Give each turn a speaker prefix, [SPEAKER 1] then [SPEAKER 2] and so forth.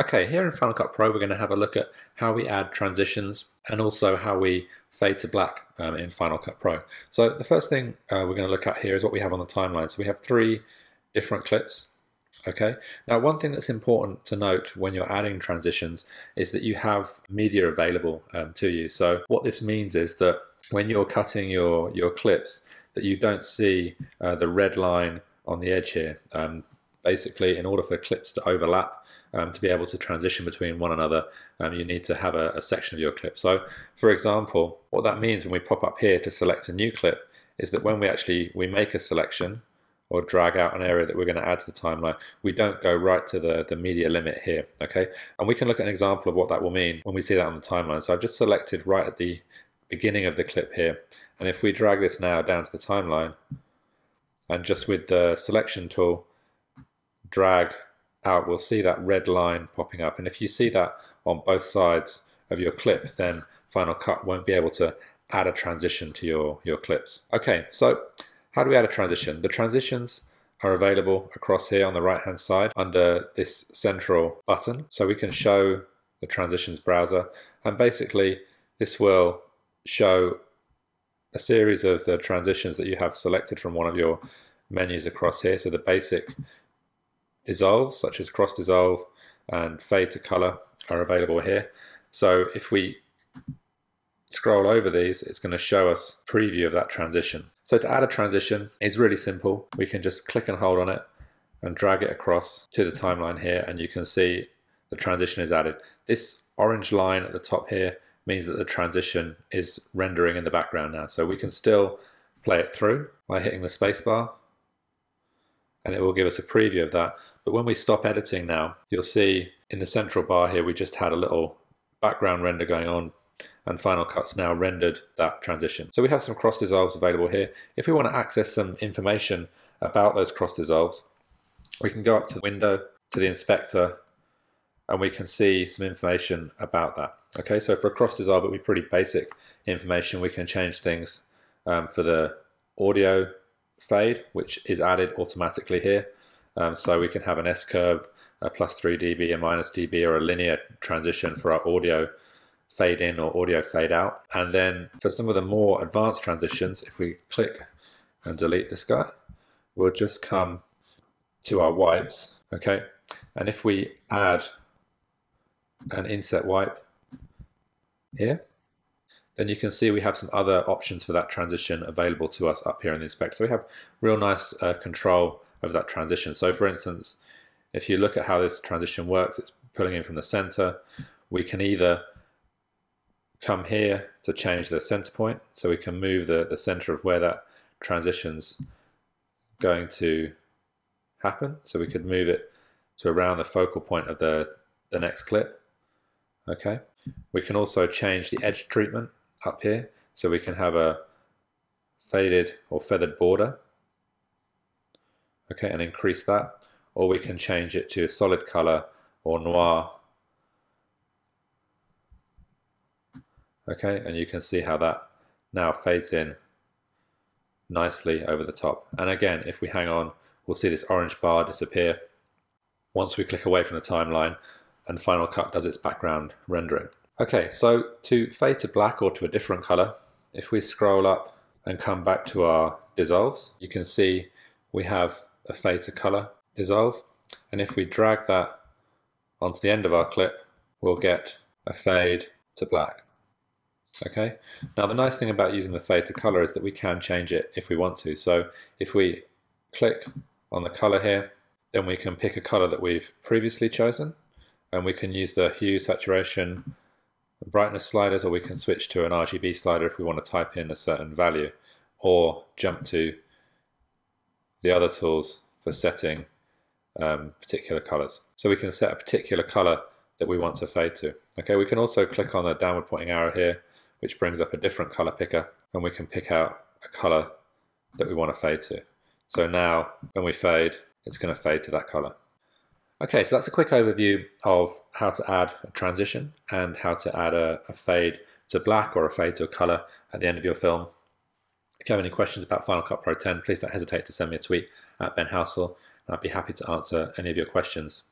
[SPEAKER 1] Okay, here in Final Cut Pro, we're going to have a look at how we add transitions and also how we fade to black um, in Final Cut Pro. So the first thing uh, we're going to look at here is what we have on the timeline. So we have three different clips. Okay, now one thing that's important to note when you're adding transitions is that you have media available um, to you. So what this means is that when you're cutting your, your clips, that you don't see uh, the red line on the edge here. Um, basically, in order for clips to overlap, um, to be able to transition between one another, um, you need to have a, a, section of your clip. So, for example, what that means when we pop up here to select a new clip is that when we actually we make a selection or drag out an area that we're going to add to the timeline, we don't go right to the, the media limit here, okay? And we can look at an example of what that will mean when we see that on the timeline. So I've just selected right at the beginning of the clip here. And if we drag this now down to the timeline, and just with the selection tool, drag out, we'll see that red line popping up. And if you see that on both sides of your clip, then Final Cut won't be able to add a transition to your, your clips. Okay, so how do we add a transition? The transitions are available across here on the right hand side under this central button. So we can show the transitions browser and basically this will show a series of the transitions that you have selected from one of your menus across here. So the basic dissolves, such as cross dissolve and fade to color, are available here. So if we scroll over these, it's going to show us preview of that transition. So to add a transition is really simple. We can just click and hold on it and drag it across to the timeline here and you can see the transition is added. This orange line at the top here means that the transition is rendering in the background now. So we can still play it through by hitting the spacebar and it will give us a preview of that. But when we stop editing now, you'll see in the central bar here, we just had a little background render going on and Final Cut's now rendered that transition. So we have some cross dissolves available here. If we want to access some information about those cross dissolves, we can go up to the window, to the inspector, and we can see some information about that. Okay, so for a cross dissolve, it'll be pretty basic information. We can change things um, for the audio fade, which is added automatically here. Um, so we can have an S-curve, a plus 3 dB, a minus dB, or a linear transition for our audio fade in or audio fade out. And then for some of the more advanced transitions, if we click and delete this guy, we'll just come to our wipes, okay? And if we add an inset wipe here, then you can see we have some other options for that transition available to us up here in the inspector. So we have real nice uh, control of that transition. So for instance, if you look at how this transition works, it's pulling in from the center. We can either come here to change the center point. So we can move the, the center of where that transition's going to happen. So we could move it to around the focal point of the, the next clip. Okay. We can also change the edge treatment up here. So we can have a faded or feathered border. Okay, and increase that. Or we can change it to solid color or noir. Okay, and you can see how that now fades in nicely over the top. And again, if we hang on, we'll see this orange bar disappear once we click away from the timeline and Final Cut does its background rendering. Okay, so to fade to black or to a different color, if we scroll up and come back to our dissolves, you can see we have a fade to color dissolve. And if we drag that onto the end of our clip, we'll get a fade to black. Okay, now the nice thing about using the fade to color is that we can change it if we want to. So if we click on the color here, then we can pick a color that we've previously chosen and we can use the hue, saturation, brightness sliders, or we can switch to an RGB slider if we want to type in a certain value, or jump to the other tools for setting um, particular colors. So we can set a particular color that we want to fade to. Okay, we can also click on the downward pointing arrow here, which brings up a different color picker, and we can pick out a color that we want to fade to. So now when we fade, it's going to fade to that color. Okay, so that's a quick overview of how to add a transition and how to add a, a, fade to black or a fade to a color at the end of your film. If you have any questions about Final Cut Pro 10, please don't hesitate to send me a tweet at Ben Halsall, and I'd be happy to answer any of your questions.